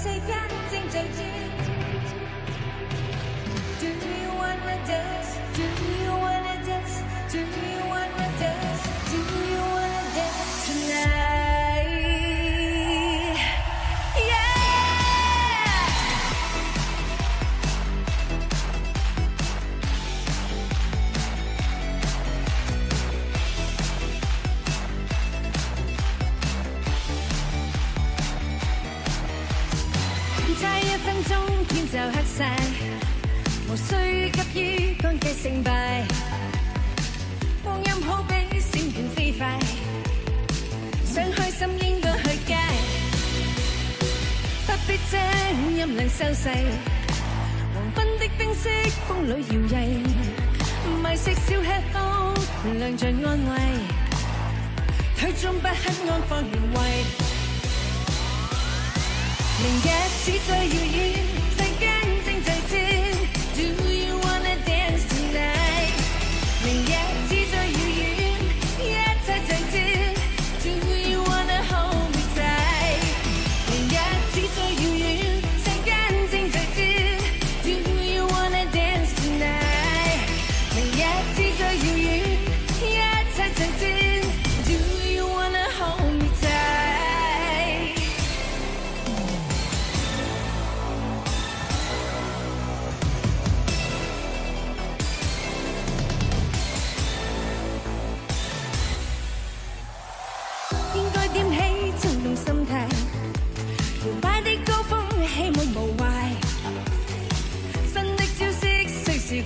世间正在转。天就黑晒，无须急于攻计成败。光阴好比闪电飞快，想开心应该去街，不必将音量收细。黄昏的灯色，风里摇曳，迷色小吃灯亮着安慰，腿中不肯安放原位。明日只在遥远。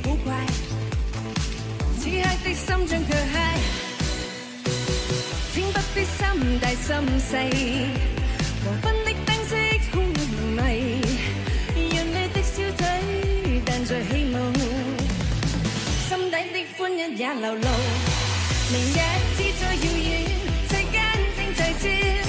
古怪，此刻的心像卻嗨。請不必心大心細，黃昏的燈色空迷，讓你的小嘴彈着希望，心底的歡欣也流露。明日只再遙遠，世間正在轉。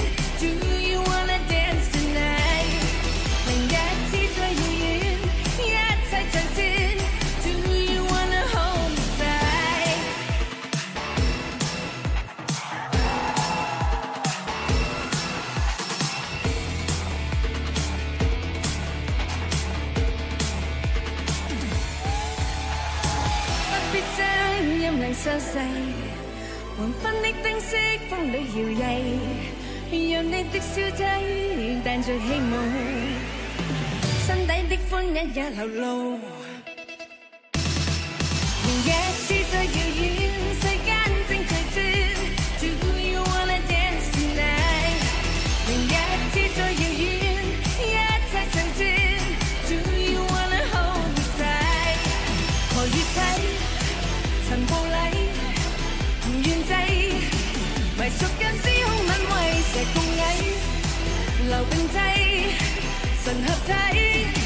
將音量收細，黃昏的灯色风里摇曳，讓你的小嘴彈着希望，心底的欢欣也流露。明日只再遙遠，迷属间司空吻为石共蚁，留并济，神合体。